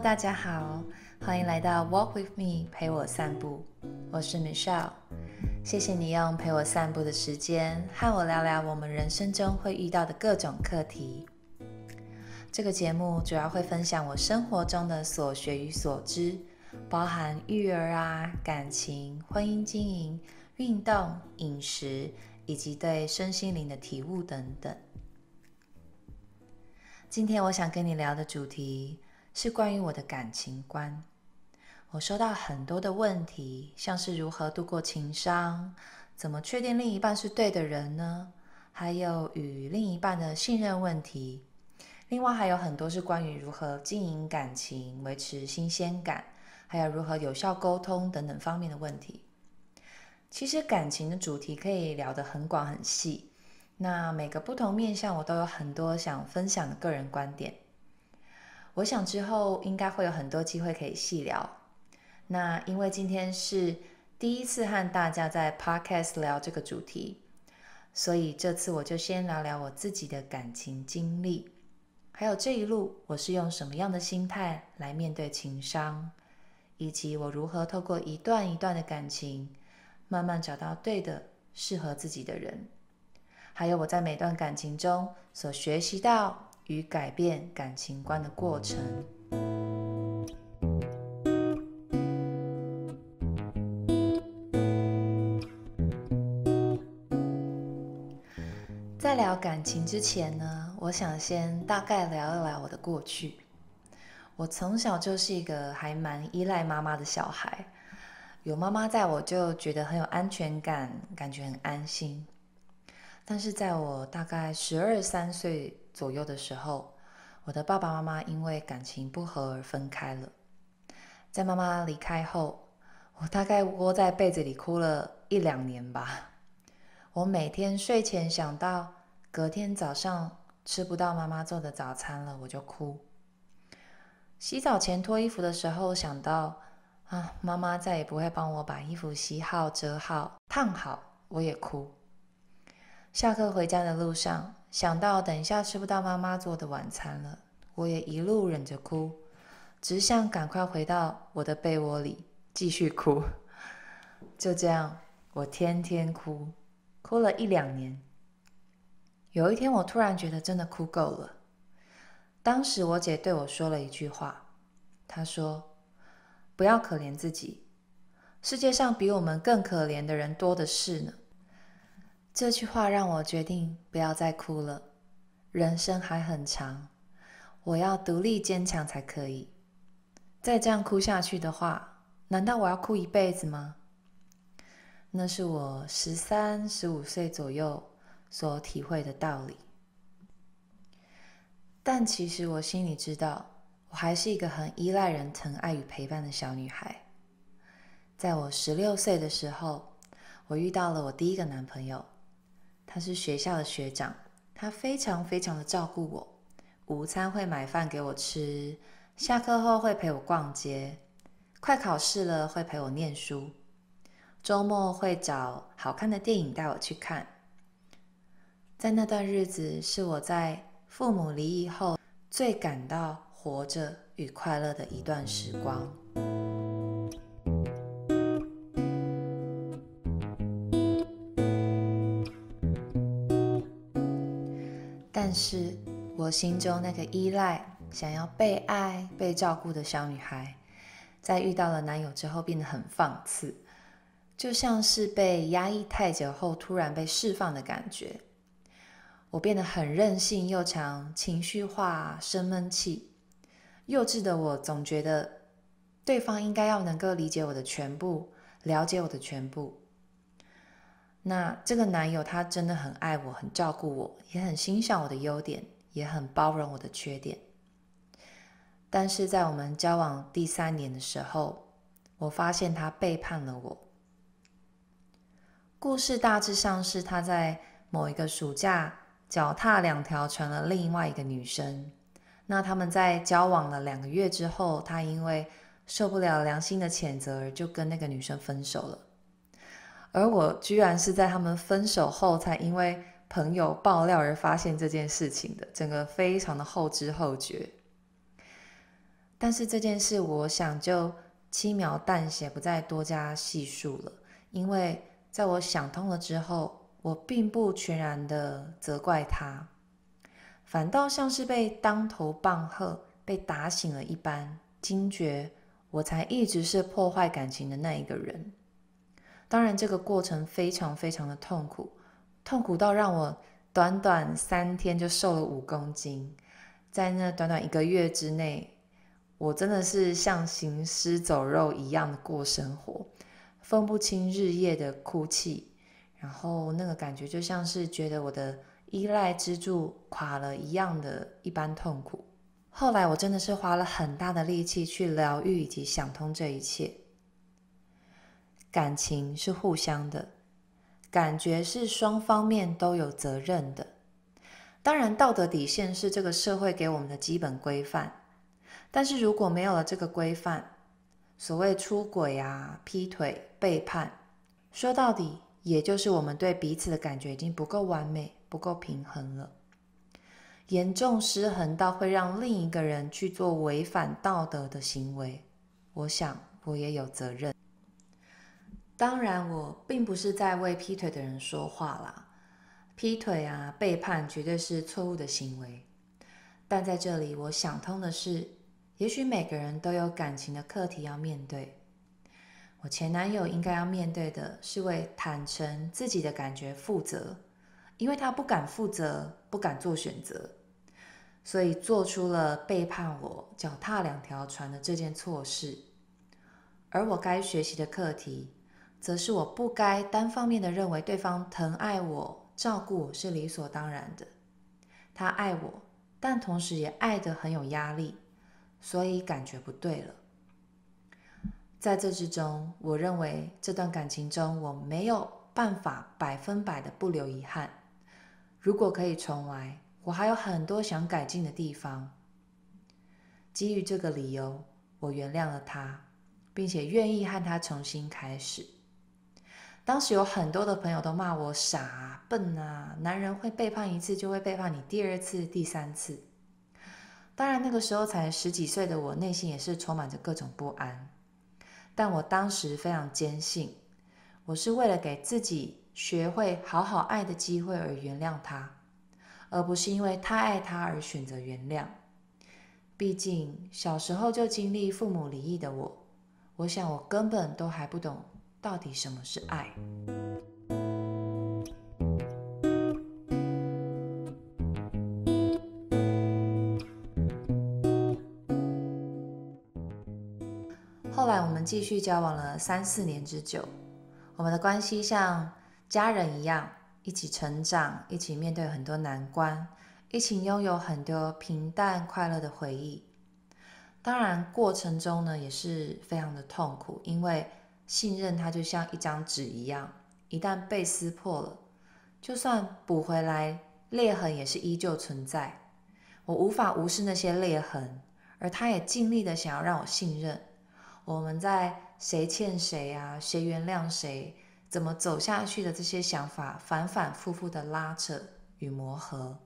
大家好，欢迎来到 Walk with me，陪我散步。我是 Michelle，谢谢你用陪我散步的时间和我聊聊我们人生中会遇到的各种课题。这个节目主要会分享我生活中的所学与所知，包含育儿啊、感情、婚姻经营、运动、饮食，以及对身心灵的体悟等等。今天我想跟你聊的主题是关于我的感情观。我收到很多的问题，像是如何度过情伤，怎么确定另一半是对的人呢？还有与另一半的信任问题。另外还有很多是关于如何经营感情、维持新鲜感，还有如何有效沟通等等方面的问题。其实感情的主题可以聊得很广很细。那每个不同面向，我都有很多想分享的个人观点。我想之后应该会有很多机会可以细聊。那因为今天是第一次和大家在 Podcast 聊这个主题，所以这次我就先聊聊我自己的感情经历，还有这一路我是用什么样的心态来面对情伤，以及我如何透过一段一段的感情，慢慢找到对的、适合自己的人。还有我在每段感情中所学习到与改变感情观的过程。在聊感情之前呢，我想先大概聊一聊我的过去。我从小就是一个还蛮依赖妈妈的小孩，有妈妈在我就觉得很有安全感，感觉很安心。但是在我大概十二三岁左右的时候，我的爸爸妈妈因为感情不和而分开了。在妈妈离开后，我大概窝在被子里哭了一两年吧。我每天睡前想到隔天早上吃不到妈妈做的早餐了，我就哭。洗澡前脱衣服的时候想到啊，妈妈再也不会帮我把衣服洗好、折好、烫好，我也哭。下课回家的路上，想到等一下吃不到妈妈做的晚餐了，我也一路忍着哭，只想赶快回到我的被窝里继续哭。就这样，我天天哭，哭了一两年。有一天，我突然觉得真的哭够了。当时我姐对我说了一句话，她说：“不要可怜自己，世界上比我们更可怜的人多的是呢。”这句话让我决定不要再哭了。人生还很长，我要独立坚强才可以。再这样哭下去的话，难道我要哭一辈子吗？那是我十三、十五岁左右所体会的道理。但其实我心里知道，我还是一个很依赖人疼爱与陪伴的小女孩。在我十六岁的时候，我遇到了我第一个男朋友。他是学校的学长，他非常非常的照顾我，午餐会买饭给我吃，下课后会陪我逛街，快考试了会陪我念书，周末会找好看的电影带我去看。在那段日子，是我在父母离异后最感到活着与快乐的一段时光。我心中那个依赖、想要被爱、被照顾的小女孩，在遇到了男友之后变得很放肆，就像是被压抑太久后突然被释放的感觉。我变得很任性又常情绪化、生闷气。幼稚的我总觉得对方应该要能够理解我的全部，了解我的全部。那这个男友他真的很爱我，很照顾我，也很欣赏我的优点，也很包容我的缺点。但是在我们交往第三年的时候，我发现他背叛了我。故事大致上是他在某一个暑假脚踏两条船了另外一个女生。那他们在交往了两个月之后，他因为受不了良心的谴责而，就跟那个女生分手了。而我居然是在他们分手后，才因为朋友爆料而发现这件事情的，整个非常的后知后觉。但是这件事，我想就轻描淡写，不再多加细述了。因为在我想通了之后，我并不全然的责怪他，反倒像是被当头棒喝、被打醒了一般，惊觉我才一直是破坏感情的那一个人。当然，这个过程非常非常的痛苦，痛苦到让我短短三天就瘦了五公斤，在那短短一个月之内。我真的是像行尸走肉一样的过生活，分不清日夜的哭泣，然后那个感觉就像是觉得我的依赖支柱垮了一样的一般痛苦。后来我真的是花了很大的力气去疗愈以及想通这一切。感情是互相的，感觉是双方面都有责任的。当然，道德底线是这个社会给我们的基本规范。但是如果没有了这个规范，所谓出轨啊、劈腿、背叛，说到底，也就是我们对彼此的感觉已经不够完美、不够平衡了，严重失衡到会让另一个人去做违反道德的行为。我想我也有责任。当然，我并不是在为劈腿的人说话啦，劈腿啊、背叛绝对是错误的行为。但在这里，我想通的是。也许每个人都有感情的课题要面对。我前男友应该要面对的是为坦诚自己的感觉负责，因为他不敢负责，不敢做选择，所以做出了背叛我、脚踏两条船的这件错事。而我该学习的课题，则是我不该单方面的认为对方疼爱我、照顾我是理所当然的。他爱我，但同时也爱得很有压力。所以感觉不对了。在这之中，我认为这段感情中我没有办法百分百的不留遗憾。如果可以重来，我还有很多想改进的地方。基于这个理由，我原谅了他，并且愿意和他重新开始。当时有很多的朋友都骂我傻、笨啊，男人会背叛一次就会背叛你第二次、第三次。当然，那个时候才十几岁的我，内心也是充满着各种不安。但我当时非常坚信，我是为了给自己学会好好爱的机会而原谅他，而不是因为太爱他而选择原谅。毕竟小时候就经历父母离异的我，我想我根本都还不懂到底什么是爱。后来我们继续交往了三四年之久，我们的关系像家人一样，一起成长，一起面对很多难关，一起拥有很多平淡快乐的回忆。当然，过程中呢也是非常的痛苦，因为信任它就像一张纸一样，一旦被撕破了，就算补回来，裂痕也是依旧存在。我无法无视那些裂痕，而他也尽力的想要让我信任。我们在谁欠谁啊，谁原谅谁，怎么走下去的这些想法，反反复复的拉扯与磨合，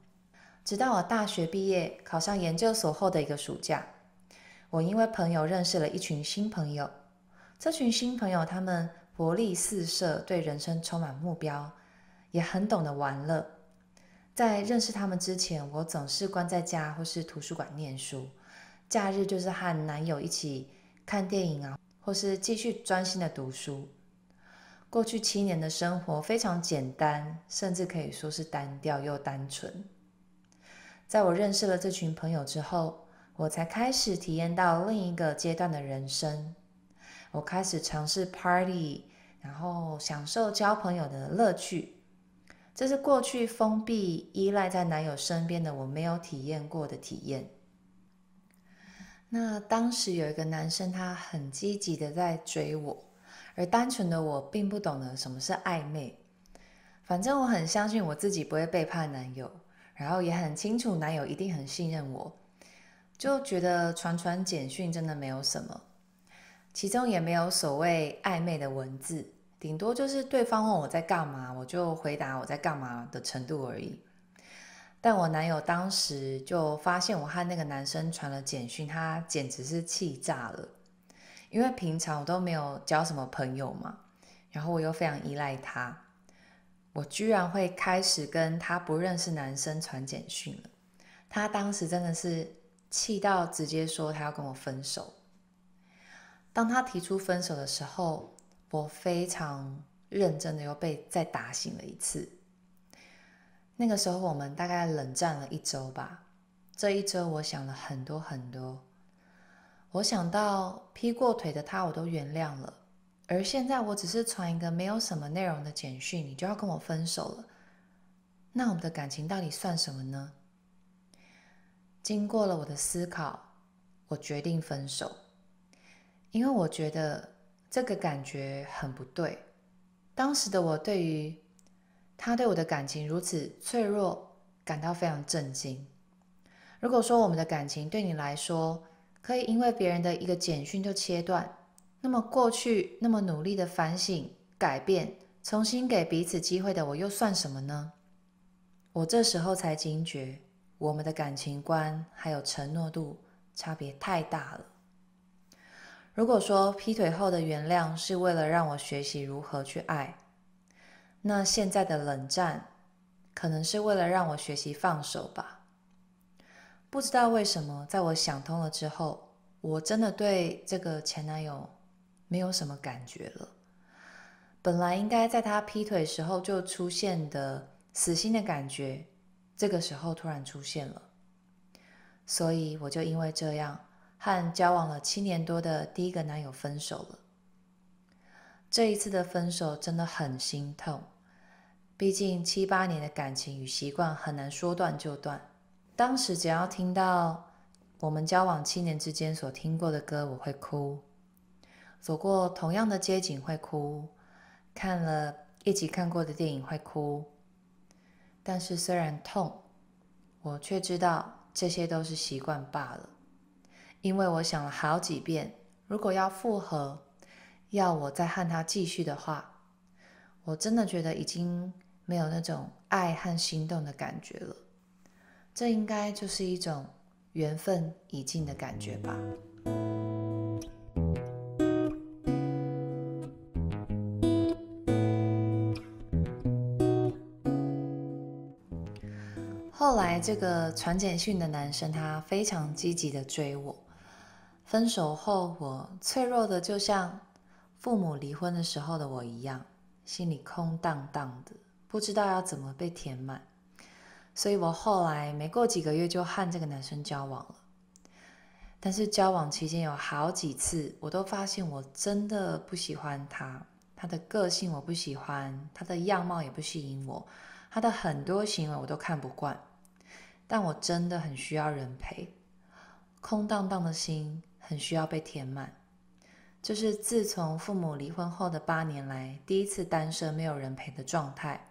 直到我大学毕业，考上研究所后的一个暑假，我因为朋友认识了一群新朋友。这群新朋友他们活力四射，对人生充满目标，也很懂得玩乐。在认识他们之前，我总是关在家或是图书馆念书，假日就是和男友一起。看电影啊，或是继续专心的读书。过去七年的生活非常简单，甚至可以说是单调又单纯。在我认识了这群朋友之后，我才开始体验到另一个阶段的人生。我开始尝试 party，然后享受交朋友的乐趣。这是过去封闭依赖在男友身边的我没有体验过的体验。那当时有一个男生，他很积极的在追我，而单纯的我并不懂得什么是暧昧。反正我很相信我自己不会背叛男友，然后也很清楚男友一定很信任我，就觉得传传简讯真的没有什么，其中也没有所谓暧昧的文字，顶多就是对方问我在干嘛，我就回答我在干嘛的程度而已。但我男友当时就发现我和那个男生传了简讯，他简直是气炸了。因为平常我都没有交什么朋友嘛，然后我又非常依赖他，我居然会开始跟他不认识男生传简讯了。他当时真的是气到直接说他要跟我分手。当他提出分手的时候，我非常认真的又被再打醒了一次。那个时候，我们大概冷战了一周吧。这一周，我想了很多很多。我想到劈过腿的他，我都原谅了。而现在，我只是传一个没有什么内容的简讯，你就要跟我分手了。那我们的感情到底算什么呢？经过了我的思考，我决定分手，因为我觉得这个感觉很不对。当时的我对于他对我的感情如此脆弱，感到非常震惊。如果说我们的感情对你来说可以因为别人的一个简讯就切断，那么过去那么努力的反省、改变、重新给彼此机会的我又算什么呢？我这时候才惊觉，我们的感情观还有承诺度差别太大了。如果说劈腿后的原谅是为了让我学习如何去爱。那现在的冷战，可能是为了让我学习放手吧。不知道为什么，在我想通了之后，我真的对这个前男友没有什么感觉了。本来应该在他劈腿时候就出现的死心的感觉，这个时候突然出现了。所以我就因为这样，和交往了七年多的第一个男友分手了。这一次的分手真的很心痛。毕竟七八年的感情与习惯很难说断就断。当时只要听到我们交往七年之间所听过的歌，我会哭；走过同样的街景会哭；看了一起看过的电影会哭。但是虽然痛，我却知道这些都是习惯罢了。因为我想了好几遍，如果要复合，要我再和他继续的话，我真的觉得已经。没有那种爱和心动的感觉了，这应该就是一种缘分已尽的感觉吧。后来，这个传简讯的男生他非常积极的追我。分手后，我脆弱的就像父母离婚的时候的我一样，心里空荡荡的。不知道要怎么被填满，所以我后来没过几个月就和这个男生交往了。但是交往期间有好几次，我都发现我真的不喜欢他，他的个性我不喜欢，他的样貌也不吸引我，他的很多行为我都看不惯。但我真的很需要人陪，空荡荡的心很需要被填满。这是自从父母离婚后的八年来第一次单身没有人陪的状态。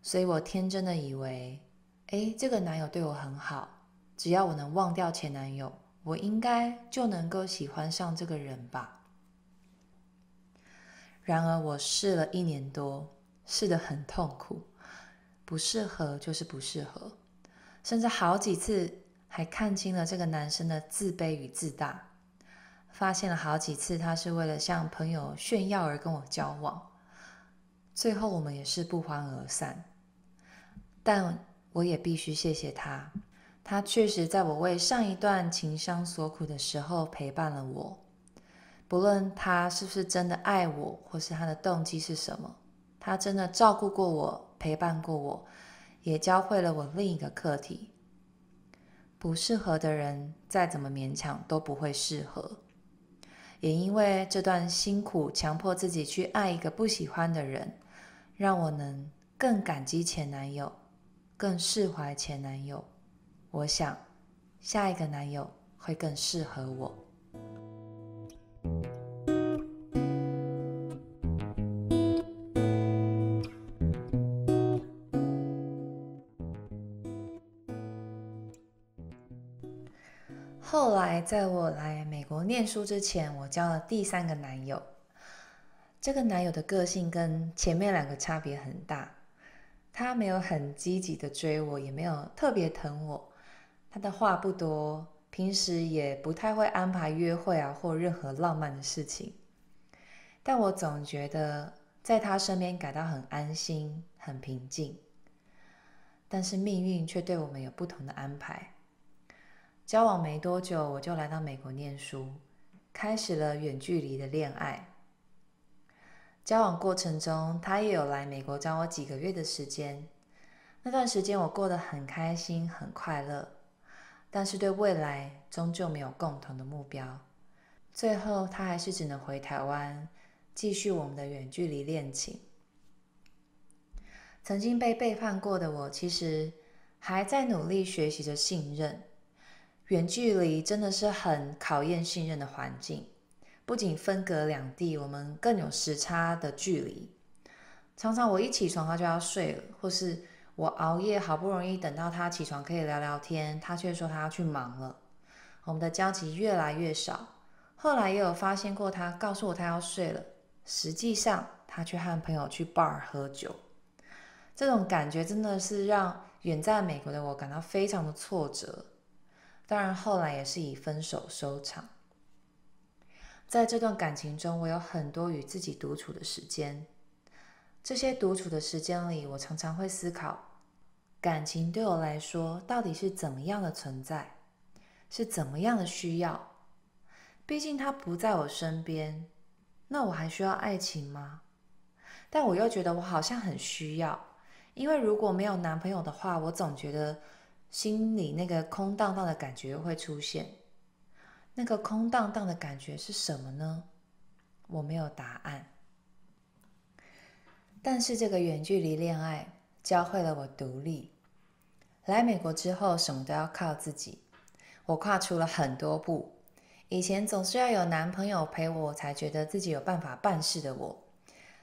所以我天真的以为，哎，这个男友对我很好，只要我能忘掉前男友，我应该就能够喜欢上这个人吧。然而我试了一年多，试得很痛苦，不适合就是不适合，甚至好几次还看清了这个男生的自卑与自大，发现了好几次他是为了向朋友炫耀而跟我交往，最后我们也是不欢而散。但我也必须谢谢他，他确实在我为上一段情伤所苦的时候陪伴了我。不论他是不是真的爱我，或是他的动机是什么，他真的照顾过我，陪伴过我，也教会了我另一个课题：不适合的人再怎么勉强都不会适合。也因为这段辛苦，强迫自己去爱一个不喜欢的人，让我能更感激前男友。更释怀前男友，我想下一个男友会更适合我。后来，在我来美国念书之前，我交了第三个男友。这个男友的个性跟前面两个差别很大。他没有很积极的追我，也没有特别疼我。他的话不多，平时也不太会安排约会啊，或任何浪漫的事情。但我总觉得在他身边感到很安心、很平静。但是命运却对我们有不同的安排。交往没多久，我就来到美国念书，开始了远距离的恋爱。交往过程中，他也有来美国找我几个月的时间。那段时间我过得很开心、很快乐，但是对未来终究没有共同的目标。最后，他还是只能回台湾继续我们的远距离恋情。曾经被背叛过的我，其实还在努力学习着信任。远距离真的是很考验信任的环境，不仅分隔两地，我们更有时差的距离。常常我一起床他就要睡了，或是我熬夜好不容易等到他起床可以聊聊天，他却说他要去忙了。我们的交集越来越少。后来也有发现过他告诉我他要睡了，实际上他却和朋友去 bar 喝酒。这种感觉真的是让远在美国的我感到非常的挫折。当然，后来也是以分手收场。在这段感情中，我有很多与自己独处的时间。这些独处的时间里，我常常会思考：感情对我来说到底是怎么样的存在，是怎么样的需要？毕竟他不在我身边，那我还需要爱情吗？但我又觉得我好像很需要，因为如果没有男朋友的话，我总觉得。心里那个空荡荡的感觉会出现，那个空荡荡的感觉是什么呢？我没有答案。但是这个远距离恋爱教会了我独立。来美国之后，什么都要靠自己。我跨出了很多步。以前总是要有男朋友陪我，才觉得自己有办法办事的我，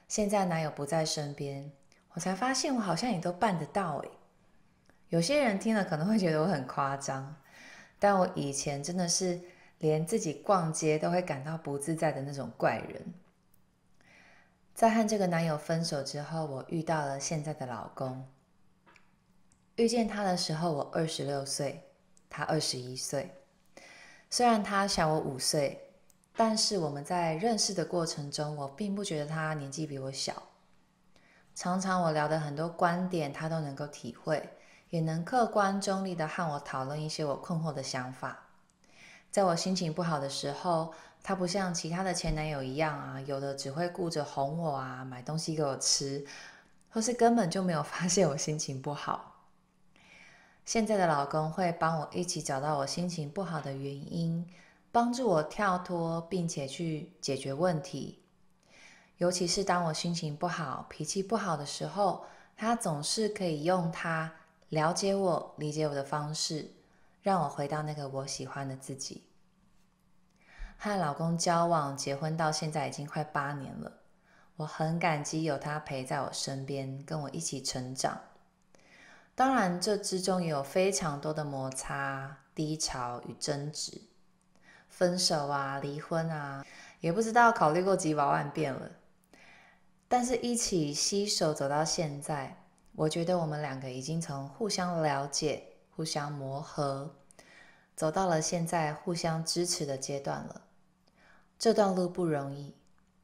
现在男友不在身边，我才发现我好像也都办得到诶。有些人听了可能会觉得我很夸张，但我以前真的是连自己逛街都会感到不自在的那种怪人。在和这个男友分手之后，我遇到了现在的老公。遇见他的时候，我二十六岁，他二十一岁。虽然他小我五岁，但是我们在认识的过程中，我并不觉得他年纪比我小。常常我聊的很多观点，他都能够体会。也能客观中立的和我讨论一些我困惑的想法。在我心情不好的时候，他不像其他的前男友一样啊，有的只会顾着哄我啊，买东西给我吃，或是根本就没有发现我心情不好。现在的老公会帮我一起找到我心情不好的原因，帮助我跳脱，并且去解决问题。尤其是当我心情不好、脾气不好的时候，他总是可以用他。了解我、理解我的方式，让我回到那个我喜欢的自己。和老公交往、结婚到现在已经快八年了，我很感激有他陪在我身边，跟我一起成长。当然，这之中也有非常多的摩擦、低潮与争执，分手啊、离婚啊，也不知道考虑过几百万遍了。但是，一起携手走到现在。我觉得我们两个已经从互相了解、互相磨合，走到了现在互相支持的阶段了。这段路不容易，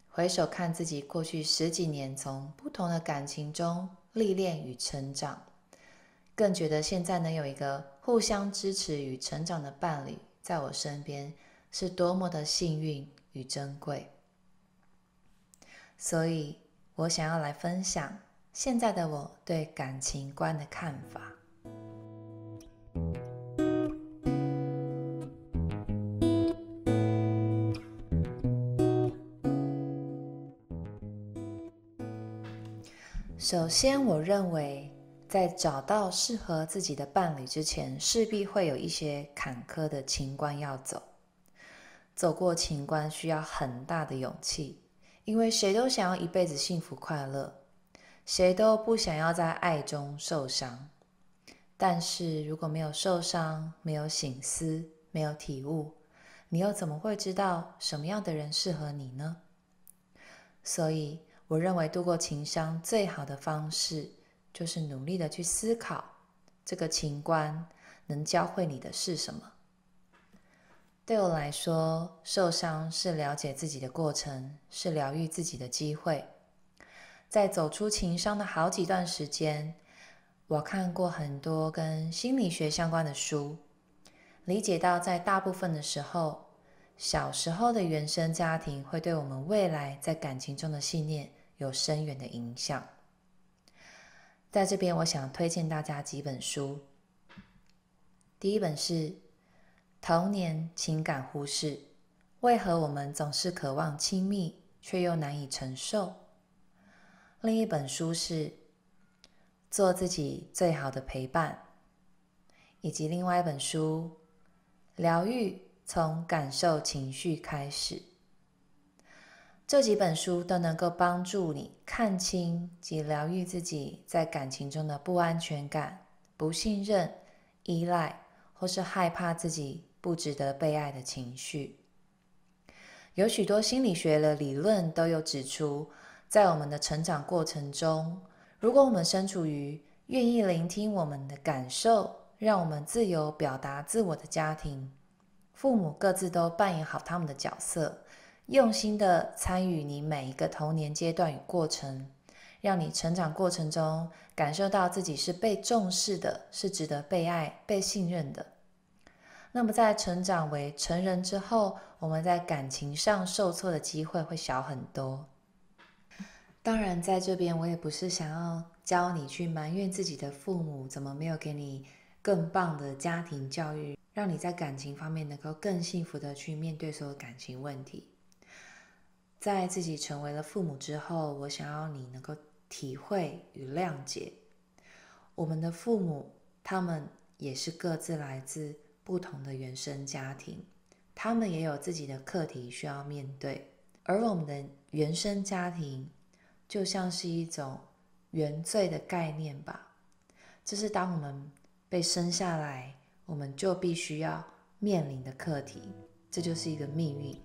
回首看自己过去十几年从不同的感情中历练与成长，更觉得现在能有一个互相支持与成长的伴侣在我身边，是多么的幸运与珍贵。所以我想要来分享。现在的我对感情观的看法。首先，我认为在找到适合自己的伴侣之前，势必会有一些坎坷的情关要走。走过情关需要很大的勇气，因为谁都想要一辈子幸福快乐。谁都不想要在爱中受伤，但是如果没有受伤，没有醒思，没有体悟，你又怎么会知道什么样的人适合你呢？所以，我认为度过情伤最好的方式，就是努力的去思考这个情关能教会你的是什么。对我来说，受伤是了解自己的过程，是疗愈自己的机会。在走出情伤的好几段时间，我看过很多跟心理学相关的书，理解到在大部分的时候，小时候的原生家庭会对我们未来在感情中的信念有深远的影响。在这边，我想推荐大家几本书。第一本是。童年情感忽视，为何我们总是渴望亲密，却又难以承受？另一本书是《做自己最好的陪伴》，以及另外一本书《疗愈从感受情绪开始》。这几本书都能够帮助你看清及疗愈自己在感情中的不安全感、不信任、依赖，或是害怕自己。不值得被爱的情绪，有许多心理学的理论都有指出，在我们的成长过程中，如果我们身处于愿意聆听我们的感受，让我们自由表达自我的家庭，父母各自都扮演好他们的角色，用心的参与你每一个童年阶段与过程，让你成长过程中感受到自己是被重视的，是值得被爱、被信任的。那么，在成长为成人之后，我们在感情上受挫的机会会小很多。当然，在这边我也不是想要教你去埋怨自己的父母怎么没有给你更棒的家庭教育，让你在感情方面能够更幸福的去面对所有感情问题。在自己成为了父母之后，我想要你能够体会与谅解，我们的父母他们也是各自来自。不同的原生家庭，他们也有自己的课题需要面对，而我们的原生家庭就像是一种原罪的概念吧。这是当我们被生下来，我们就必须要面临的课题，这就是一个命运。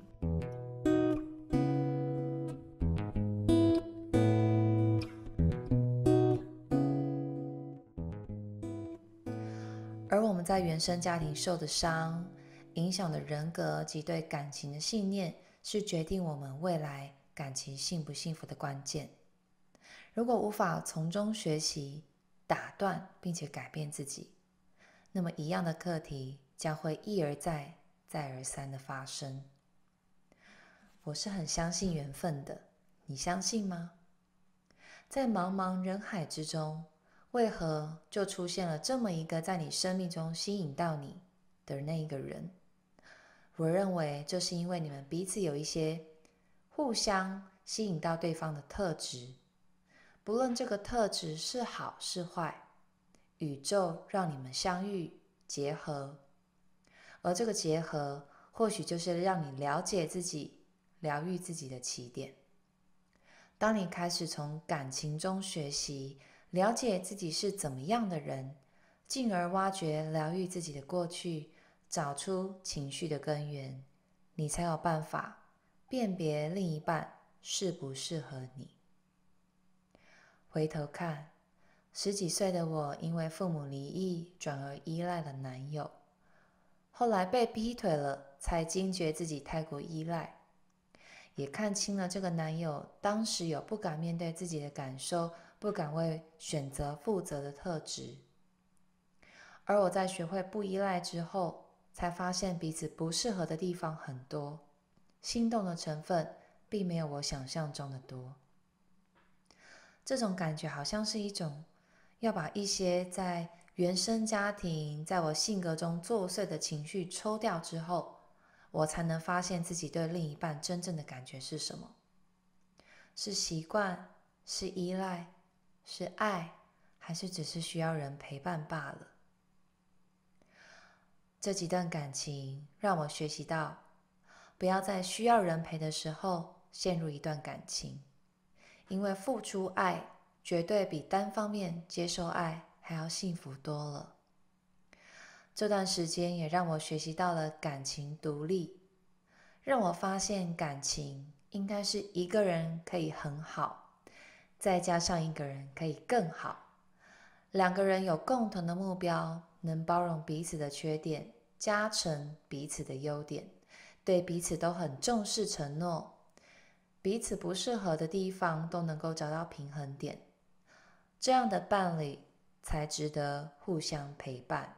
而我们在原生家庭受的伤，影响的人格及对感情的信念，是决定我们未来感情幸不幸福的关键。如果无法从中学习、打断并且改变自己，那么一样的课题将会一而再、再而三的发生。我是很相信缘分的，你相信吗？在茫茫人海之中。为何就出现了这么一个在你生命中吸引到你的那一个人？我认为这是因为你们彼此有一些互相吸引到对方的特质，不论这个特质是好是坏，宇宙让你们相遇结合，而这个结合或许就是让你了解自己、疗愈自己的起点。当你开始从感情中学习。了解自己是怎么样的人，进而挖掘、疗愈自己的过去，找出情绪的根源，你才有办法辨别另一半适不适合你。回头看，十几岁的我，因为父母离异，转而依赖了男友，后来被劈腿了，才惊觉自己太过依赖，也看清了这个男友当时有不敢面对自己的感受。不敢为选择负责的特质，而我在学会不依赖之后，才发现彼此不适合的地方很多，心动的成分并没有我想象中的多。这种感觉好像是一种要把一些在原生家庭在我性格中作祟的情绪抽掉之后，我才能发现自己对另一半真正的感觉是什么？是习惯？是依赖？是爱，还是只是需要人陪伴罢了？这几段感情让我学习到，不要在需要人陪的时候陷入一段感情，因为付出爱绝对比单方面接受爱还要幸福多了。这段时间也让我学习到了感情独立，让我发现感情应该是一个人可以很好。再加上一个人可以更好，两个人有共同的目标，能包容彼此的缺点，加成彼此的优点，对彼此都很重视承诺，彼此不适合的地方都能够找到平衡点，这样的伴侣才值得互相陪伴，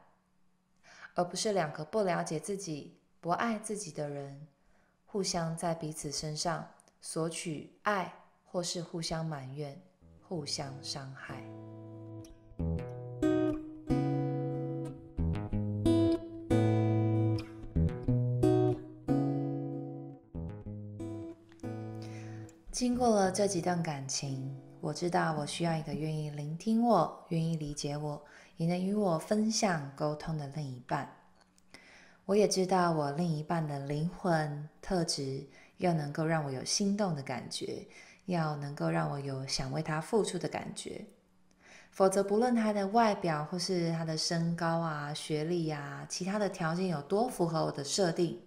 而不是两个不了解自己、不爱自己的人，互相在彼此身上索取爱，或是互相埋怨、互相伤害。经过了这几段感情，我知道我需要一个愿意聆听我、愿意理解我、也能与我分享、沟通的另一半。我也知道我另一半的灵魂特质要能够让我有心动的感觉，要能够让我有想为他付出的感觉。否则，不论他的外表或是他的身高啊、学历啊、其他的条件有多符合我的设定，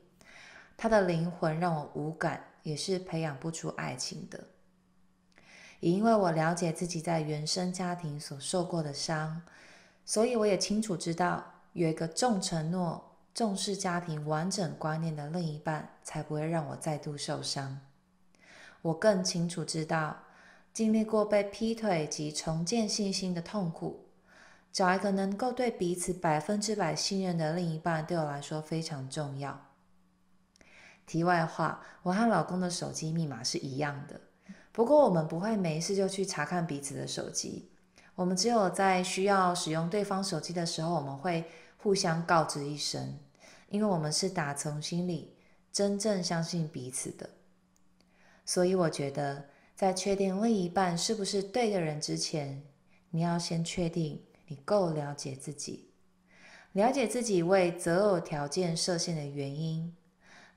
他的灵魂让我无感。也是培养不出爱情的，也因为我了解自己在原生家庭所受过的伤，所以我也清楚知道，有一个重承诺、重视家庭完整观念的另一半，才不会让我再度受伤。我更清楚知道，经历过被劈腿及重建信心的痛苦，找一个能够对彼此百分之百信任的另一半，对我来说非常重要。题外话，我和老公的手机密码是一样的，不过我们不会没事就去查看彼此的手机。我们只有在需要使用对方手机的时候，我们会互相告知一声，因为我们是打从心里真正相信彼此的。所以我觉得，在确定另一半是不是对的人之前，你要先确定你够了解自己，了解自己为择偶条件设限的原因。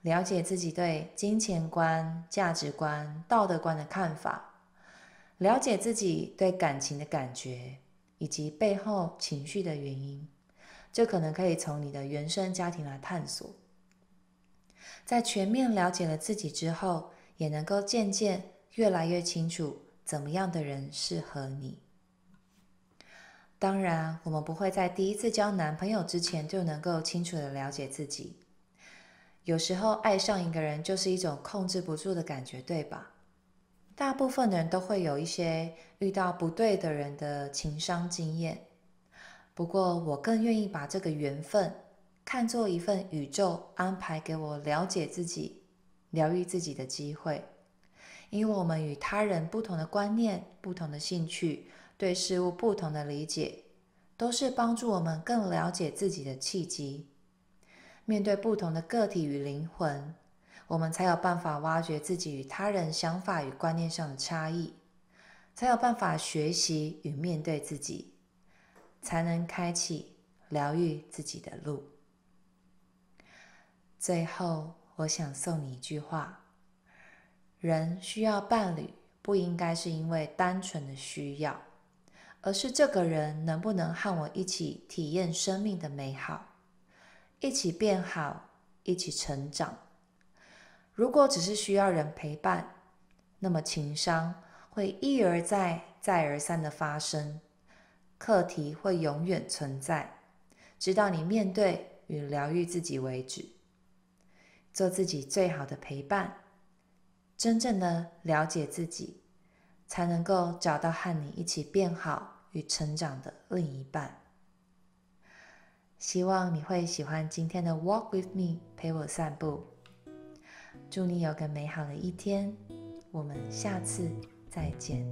了解自己对金钱观、价值观、道德观的看法，了解自己对感情的感觉以及背后情绪的原因，就可能可以从你的原生家庭来探索。在全面了解了自己之后，也能够渐渐越来越清楚怎么样的人适合你。当然，我们不会在第一次交男朋友之前就能够清楚的了解自己。有时候爱上一个人就是一种控制不住的感觉，对吧？大部分的人都会有一些遇到不对的人的情商经验。不过，我更愿意把这个缘分看作一份宇宙安排给我了解自己、疗愈自己的机会。因为我们与他人不同的观念、不同的兴趣、对事物不同的理解，都是帮助我们更了解自己的契机。面对不同的个体与灵魂，我们才有办法挖掘自己与他人想法与观念上的差异，才有办法学习与面对自己，才能开启疗愈自己的路。最后，我想送你一句话：人需要伴侣，不应该是因为单纯的需要，而是这个人能不能和我一起体验生命的美好。一起变好，一起成长。如果只是需要人陪伴，那么情商会一而再、再而三的发生，课题会永远存在，直到你面对与疗愈自己为止。做自己最好的陪伴，真正的了解自己，才能够找到和你一起变好与成长的另一半。希望你会喜欢今天的 Walk with me，陪我散步。祝你有个美好的一天，我们下次再见。